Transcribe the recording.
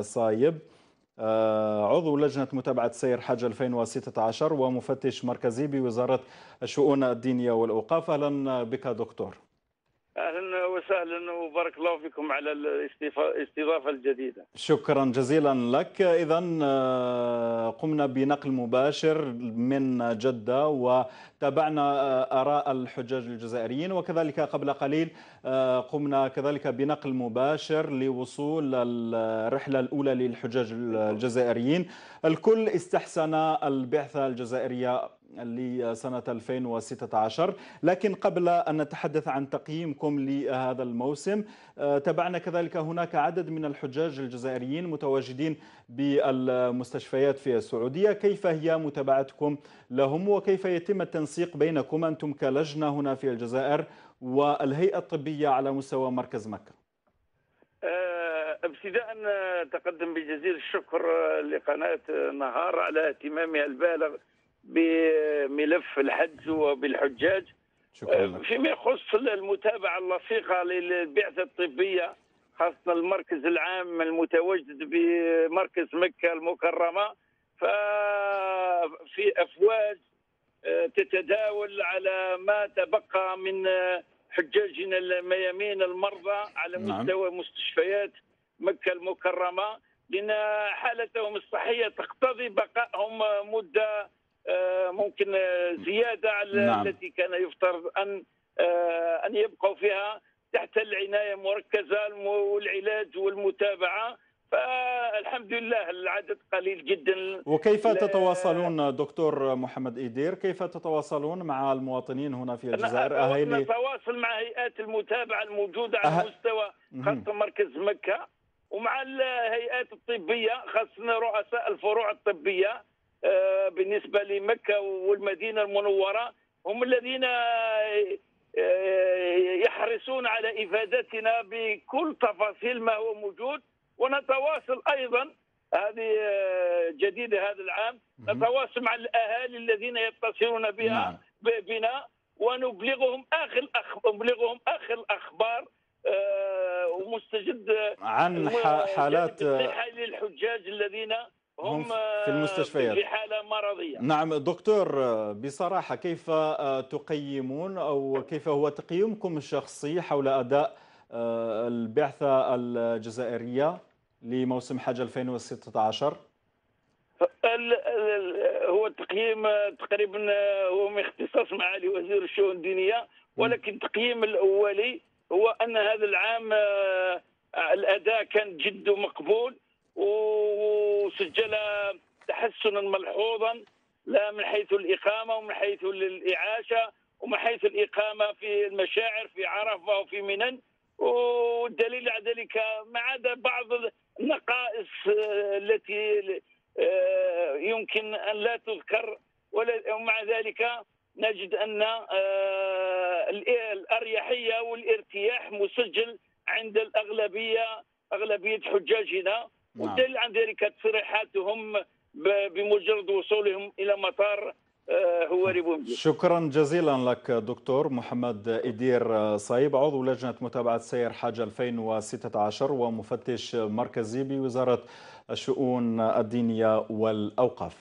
صايب. عضو لجنة متابعة سير حج 2016 ومفتش مركزي بوزارة الشؤون الدينية والأوقاف. أهلا بك دكتور. أهلا وسهلا وبارك الله فيكم على الاستضافه الجديدة. شكرا جزيلا لك، اذا قمنا بنقل مباشر من جدة وتابعنا آراء الحجاج الجزائريين. وكذلك قبل قليل قمنا كذلك بنقل مباشر لوصول الرحلة الأولى للحجاج الجزائريين، الكل استحسن البعثة الجزائرية لسنة 2016 لكن قبل أن نتحدث عن تقييمكم لهذا الموسم تابعنا كذلك هناك عدد من الحجاج الجزائريين متواجدين بالمستشفيات في السعودية. كيف هي متابعتكم لهم؟ وكيف يتم التنسيق بينكم أنتم كلجنة هنا في الجزائر والهيئة الطبية على مستوى مركز مكة؟ ابتداء تقدم بجزيل الشكر لقناة نهار على اهتمامها البالغ بملف الحج وبالحجاج. شكرا فيما يخص المتابعة اللصيقة للبعثة الطبية خاصة المركز العام المتواجد بمركز مكة المكرمة ففي أفواج تتداول على ما تبقى من حجاجنا الميامين المرضى على نعم. مستوى مستشفيات مكة المكرمة. لأن حالتهم الصحية تقتضي بقائهم مدة ممكن زيادة على نعم. التي كان يفترض أن أن يبقوا فيها تحت العناية المركزه والعلاج والمتابعة. فالحمد لله العدد قليل جدا. وكيف تتواصلون دكتور محمد إيدير؟ كيف تتواصلون مع المواطنين هنا في الجزائر؟ اهالي نتواصل مع هيئات المتابعة الموجودة على أه... مستوى خاصه مركز مكة ومع الهيئات الطبية خاصة رؤساء الفروع الطبية. بالنسبة لمكة والمدينة المنورة هم الذين يحرصون على إفادتنا بكل تفاصيل ما هو موجود ونتواصل أيضا هذه جديدة هذا العام نتواصل مع الأهالي الذين يتصلون بها نعم. بنا ونبلغهم آخر نبلغهم آخر الأخبار ومستجد عن حالات للحجاج الذين هم في المستشفيات في حالة مرضية. نعم دكتور بصراحة كيف تقيمون أو كيف هو تقييمكم الشخصي حول أداء البعثة الجزائرية لموسم حج 2016 هو تقييم تقريبا هو من اختصاص معالي وزير الشؤون الدينية ولكن التقييم الأولي هو أن هذا العام الأداء كان جد مقبول وسجل تحسنا ملحوظا لا من حيث الإقامة ومن حيث الإعاشة ومن حيث الإقامة في المشاعر في عرفة وفي منن. والدليل على ذلك ما عدا بعض النقائص التي يمكن أن لا تذكر. ومع ذلك نجد أن الأريحية والارتياح مسجل عند الأغلبية أغلبية حجاجنا. والدليل عن ذلك تصريحاتهم بمجرد وصولهم إلى مطار هواري بومبي شكرا جزيلا لك دكتور محمد إدير صايب. عضو لجنة متابعة سير حج 2016 ومفتش مركزي بوزارة الشؤون الدينية والأوقاف.